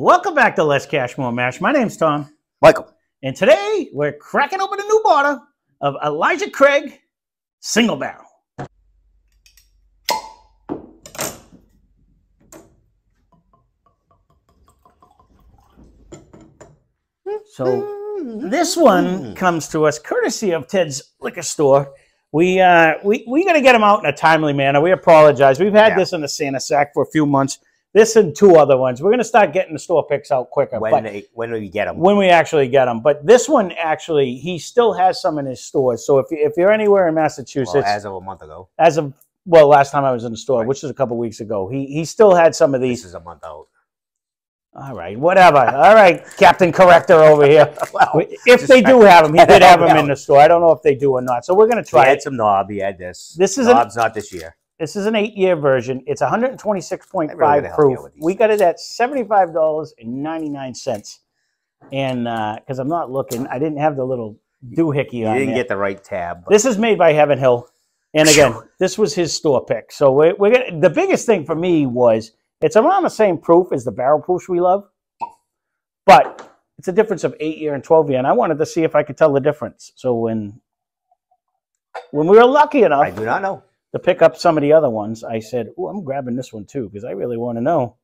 Welcome back to Less Cash More Mash. My name's Tom, Michael. and today we're cracking open a new bottle of Elijah Craig Single Barrel. So this one comes to us courtesy of Ted's Liquor Store. We uh, we we got to get them out in a timely manner. We apologize. We've had Yeah. this in the Santa sack for a few months. This and two other ones. We're going to start getting the store picks out quicker. when they, when we get them. when we actually get them. But this one actually, he still has some in his stores. So if, if you're anywhere in Massachusetts, Well, as of a month ago. as of well, last time I was in the store, Right. which was a couple weeks ago, he he still had some of these. This is a month out. All right, whatever. All right, Captain Corrector over here. well, If they do have them, he did have them in the store. I don't know if they do or not. So we're gonna try. he try had it. some knob. He had this. This is an- knob's not this year. This is an eight-year version. It's I really 126.5 proof. you with these We got it at seventy-five dollars and ninety-nine cents. And uh, because I'm not looking, I didn't have the little doohickey You on You didn't there. get the right tab. This is made by Heaven Hill, and again, this was his store pick. So we're, we're gonna, the biggest thing for me was it's around the same proof as the barrel proofs we love, but it's a difference of eight year and twelve year, and I wanted to see if I could tell the difference. So when when we were lucky enough I do not know. To pick up some of the other ones, I said, "Oh, I'm grabbing this one too because I really want to know: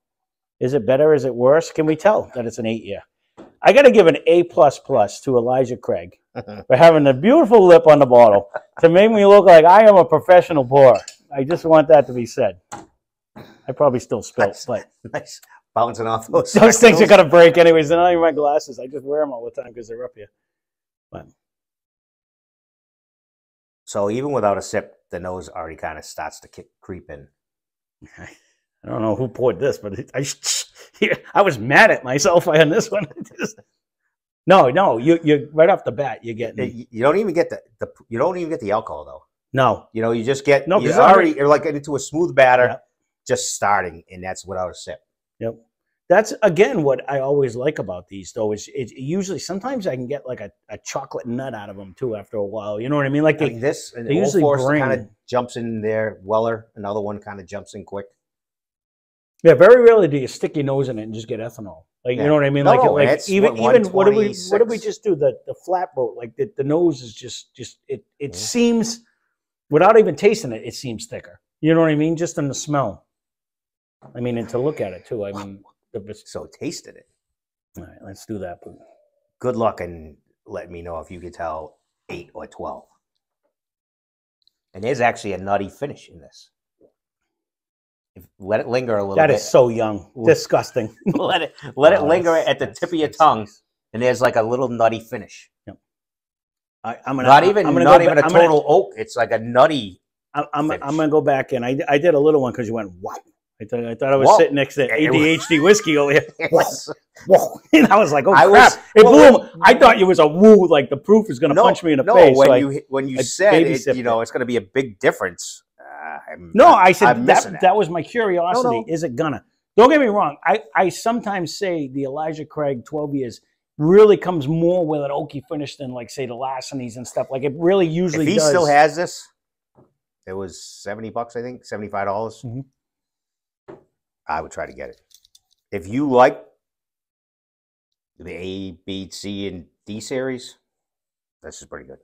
is it better? Is it worse? Can we tell that it's an eight year?" I got to give an A plus plus to Elijah Craig for having a beautiful lip on the bottle to make me look like I am a professional pourer. I just want that to be said. I probably still spill, Nice. but nice. Bouncing off those. those things are gonna break anyways. They're not even my glasses. I just wear them all the time because they're up here. But So even without a sip, the nose already kind of starts to kick, creep in. I don't know who poured this, but it, I I was mad at myself on this one. No, no, you you right off the bat you're getting You- don't even get the, the you don't even get the alcohol though. no. You know, you just get No, you 'cause it's already- already you're like into a smooth batter, Yep. just starting, and that's without a sip. Yep. That's again what I always like about these though is it usually sometimes I can get like a, a chocolate nut out of them too after a while. You know what I mean? Like they, mean, this and they usually kind of jumps in there. Weller, another one, kind of jumps in quick. yeah, very rarely do you stick your nose in it and just get ethanol. Like you know what I mean? No, like like even what, even what did we what did we just do? The the flatboat like the, the nose is just just it it Yeah. seems without even tasting it, it seems thicker. You know what I mean? Just in the smell. I mean, and to look at it too. I mean, the, So tasted it. all right, let's do that. Good luck and let me know if you could tell eight or twelve. And there's actually a nutty finish in this. If, let it linger a little That bit. is so young, disgusting. let it let it Oh, linger at the tip of your tongue, and there's like a little nutty finish. I, I'm gonna, not even I'm gonna not go even a I'm gonna- total oak. It's like a nutty. I'm, I'm. I'm gonna go back in. I, I did a little one because you went wow. I thought I thought I was Whoa. sitting next to Yeah, it was- ADHD whiskey over here. Whoa, whoa. And I was like, oh I crap! was- it well, blew. I thought it was a woo, like the proof is gonna punch me in the no, face. when so you when you I said it, you know it's going to be a big difference. Uh, I'm, no, I said that, that. that. was my curiosity. No, no. Is it gonna? Don't get me wrong. I, I sometimes say the Elijah Craig 12 years really comes more with an oaky finish than like say the Larcenies and stuff. Like it really usually if he does. still has this, it was seventy bucks, I think, seventy five dollars. Mhm. I would try to get it. If you like the A, B, C, and D series, this is pretty good.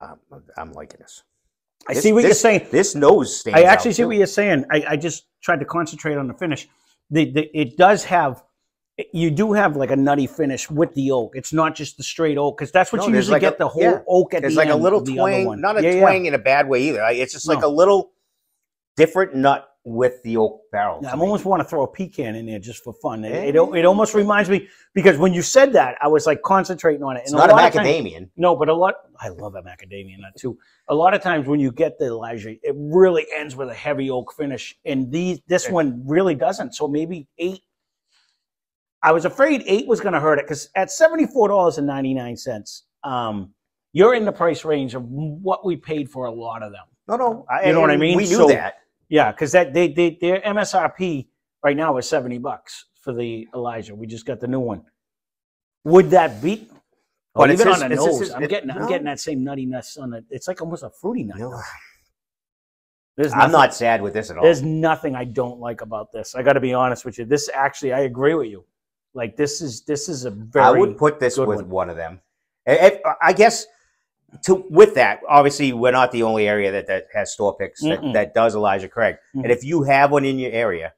Um, I'm liking this. I This- see what you're saying. This nose stands I actually see too. what you're saying. I, I just tried to concentrate on the finish. The, the, it does have, you do have like a nutty finish with the oak. It's not just the straight oak because that's what No, you usually like a- get the whole yeah. oak at It's the like a end little of the other twang, not a Yeah, yeah. twang in a bad way either. It's just like No. a little different nut with the oak barrel. Yeah, I almost want to throw a pecan in there just for fun. It, it, it almost reminds me because when you said that, I was like concentrating on it. It's not a lot times- macadamian. No, but a lot. I love a macadamia nut too. A lot of times when you get the Elijah, it really ends with a heavy oak finish, and these this one really doesn't. So maybe eight. I was afraid eight was going to hurt it because at seventy four dollars and ninety nine cents, um, you're in the price range of what we paid for a lot of them. No, no. I, You know what I mean? We knew So- that. Yeah, because that they, they their MSRP right now is seventy bucks for the Elijah. We just got the new one. Would that beat? Oh, but But it's even his- on the it's his- nose, I'm it- getting I'm no. getting that same nuttiness on it. It's like almost a fruity nut. No. I'm not sad with this at all. There's nothing I don't like about this. I got to be honest with you. This actually, I agree with you. Like this is this is a very. I would put this with one. one. of them. If, I guess to with that, obviously we're not the only area that, that has store picks that, Mm-mm. that does Elijah Craig. Mhm. And if you have one in your area,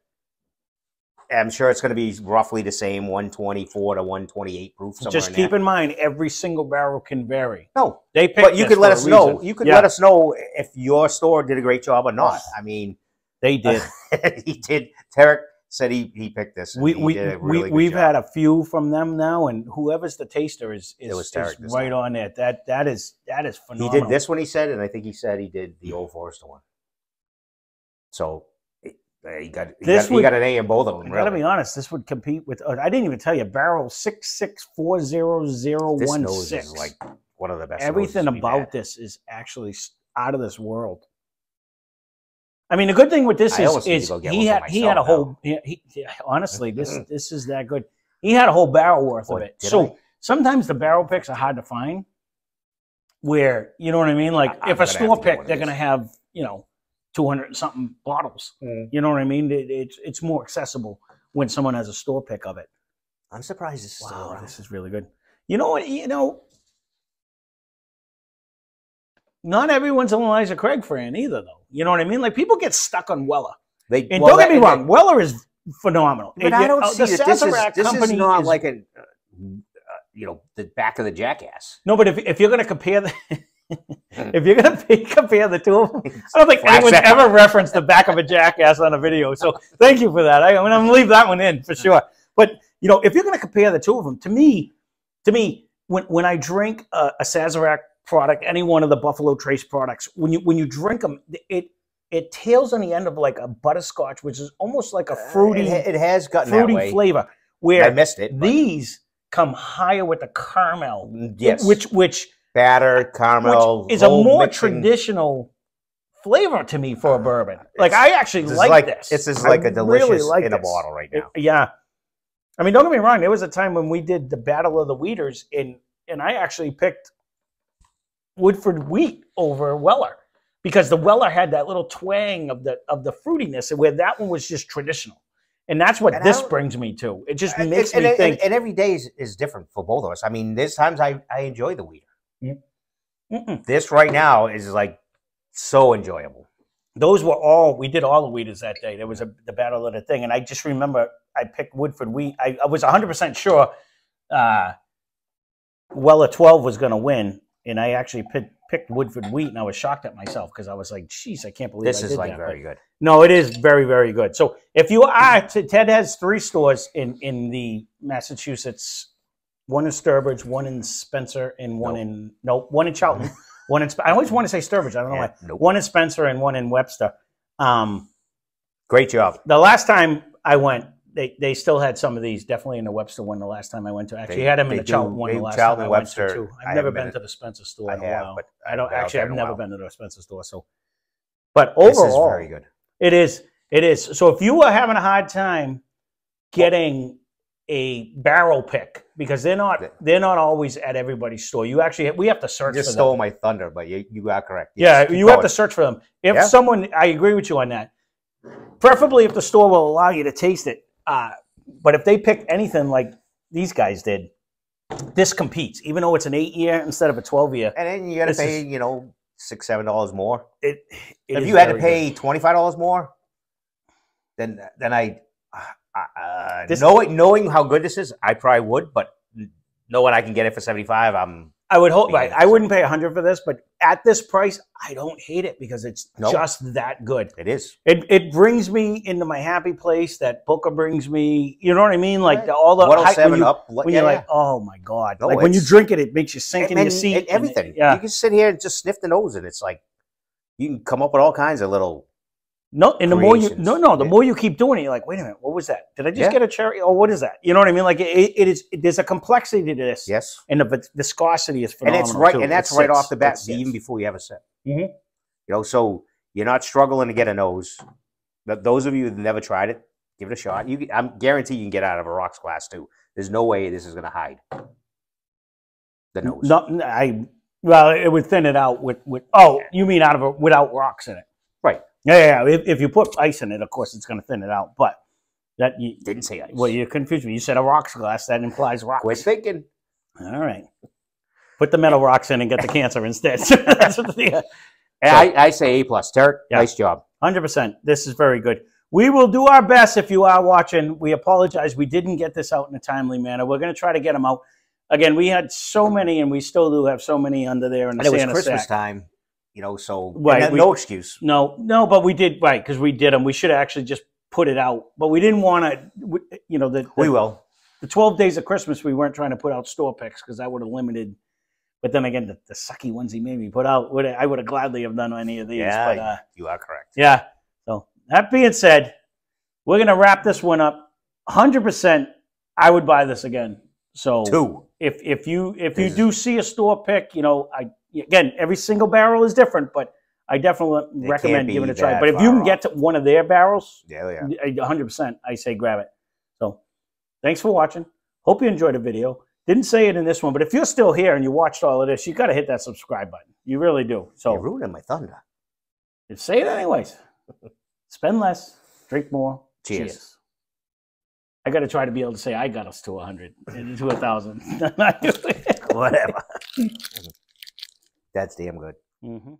I'm sure it's going to be roughly the same 124 to 128 proof. Somewhere Just in keep there. in mind, every single barrel can vary. no, They pick, but you could let us know. You could Yeah, let us know if your store did a great job or not. I mean, They did. he did. Tarek said he, he picked this. and we we, did a we really good we've job. had a few from them now, and whoever's the taster is is, was is right time. on it. That that is that is phenomenal. He did this one, he said, and I think he said he did the Old Forester one. So uh, he got he, This got, he got an A in both of I them. gotta be honest. This would compete with. Uh, I didn't even tell you. Barrel six six four zero zero This one six. is like one of the best. Everything about this is actually out of this world. I mean, the good thing with this I is, to is he had he had a whole. He, he- yeah, honestly, this this is that good. He had a whole barrel worth Or of it. So I? sometimes the barrel picks are hard to find. Where you know what I mean? Like I- if a store pick, they're gonna have you know two hundred something bottles. Mm. You know what I mean? It, it's it's more accessible when someone has a store pick of it. I'm surprised this is Wow, this is really good. You know what? You know, not everyone's an Elijah Craig fan either, though. You know what I mean? Like people get stuck on Weller, They, and well, don't get me wrong, Weller is phenomenal. But It- I don't uh, see the that this is Sazerac this is company not is- like a, uh, you know, the back of the jackass. no, but if if you're going to compare the. if you're gonna be, compare the two of them, I don't think anyone's ever referenced the back of a jackass on a video. So thank you for that. I, I'm gonna leave that one in for sure. But you know, if you're gonna compare the two of them, to me, to me, when when I drink a, a Sazerac product, any one of the Buffalo Trace products, when you when you drink them, it it tails on the end of like a butterscotch, which is almost like a fruity Uh, It, it has gotten fruity flavor. I missed it. but- these come higher with the caramel, yes, which which batter, caramel, which is a more mixing. traditional flavor to me for a Uh, bourbon. Like it's- I actually This like, like this. This is I like a really delicious like in a bottle right It- now. yeah. I mean, don't get me wrong. There was a time when we did the Battle of the Wheaters, and and I actually picked Woodford Wheat over Weller because the Weller had that little twang of the of the fruitiness, and where that one was just traditional. And that's what And this brings me to. It just And- makes and, me and- think. and every day is, is different for both of us. I mean, there's times I, I enjoy the wheater. Mm-mm. This right now is like so enjoyable. those were all we did all the wheaters that day. There was a the battle of the thing, and I just remember I picked Woodford wheat. I, I was 100 percent sure uh, Weller 12 was going to win, and I actually picked, picked Woodford wheat, and I was shocked at myself because I was like, "Jeez, I can't believe This I is did like that." very But good. no, it is very very good. So if you are T- Ted has three stores in in the Massachusetts. One in Sturbridge, one in Spencer, and one Nope. in no, one in Charlton, one in. I always want to say Sturbridge. I don't know Yeah, why. nope. One in Spencer and one in Webster. Um, Great job. the last time I went, they, they still had some of these. Definitely in the Webster one. The last time I went to, actually They- had them in the Charlton one. The last Charlton, time I went Webster, to too. I I've never been been- to the Spencer store I in a have, while. but I don't actually. I've never been to the Spencer store. So, but overall, very good. it is. It is. So if you are having a hard time getting a barrel pick because they're not they're not always at everybody's store. You actually we have to search You just for them. You stole my thunder, but you, you are correct. Yeah, Yes, you have to search for them. If Yeah. someone, I agree with you on that. Preferably if the store will allow you to taste it. Uh, but if they pick anything like these guys did, this competes. Even though it's an eight year instead of a twelve year, And then you got to pay, is- you know, six, seven dollars more. it. it if you had to pay twenty five dollars more, then then I, uh, This- knowing knowing how good this is, I probably would. But knowing I can get it for seventy five, I'm I would hope. Right, I wouldn't pay a hundred for this, but at this price, I don't hate it because it's Nope. just that good. it is. It it brings me into my happy place that Booker brings me. You know what I mean? Like Right. the, all the One oh when you, up. when yeah, you're yeah. like, oh my god! No, like when you drink it, it makes you sink in your seat. everything. yeah. you can sit here and just sniff the nose, and it's like you can come up with all kinds of little. No, and the more you no no, the Yeah. more you keep doing it, you're like, wait a minute, what was that? Did I just Yeah. get a cherry? Oh, what is that? You know what I mean? Like it, it is. It, there's a complexity to this, Yes, and the viscosity is phenomenal. and it's right, too. and that's It right sits. off the bat, even before you have a sip. Mhm. You know, so you're not struggling to get a nose. But those of you that never tried it, give it a shot. You, I'm guarantee you can get out of a rocks glass too. There's no way this is going to hide the nose. No, I well, it would thin it out with with. Oh, you mean out of a without rocks in it? Yeah, yeah. If, if you put ice in it, of course, it's going to thin it out. But that you, Didn't say ice. well, you confused me. You said a rocks glass. That implies rocks. Quit thinking. All right. Put the metal rocks in and get the cancer instead. That's what the, Hey, I, I say A plus. Derek, Yeah. nice job. Hundred percent. This is very good. We will do our best if you are watching. We apologize. We didn't get this out in a timely manner. We're going to try to get them out. Again, we had so many, and we still do have so many under there in the And it was Christmas sack. time, you know, so Right, we- no excuse. No, no, but we did right because we did them. We should have actually just put it out, but we didn't want to. You know, the, We will. the twelve days of Christmas, we weren't trying to put out store picks because that would have limited. But then again, the, the sucky ones he made me put out, would I would have gladly have done any of these. Yeah. But, uh, You are correct. Yeah. So that being said, we're gonna wrap this one up. Hundred percent, I would buy this again. So Two. if if you if you This do see a store pick, you know, I again every single barrel is different, but I definitely They recommend can't be giving it a try. that But if you far can get to one of their barrels, Yeah, yeah. hundred percent, I say grab it. So thanks for watching. Hope you enjoyed the video. Didn't say it in this one, but if you're still here and you watched all of this, you got to hit that subscribe button. You really do. So You're ruining my thunder. say it anyways. Spend less, drink more. Cheers. I got to try to be able to say I got us to 100, to a 1,000. Whatever. That's damn good. hmm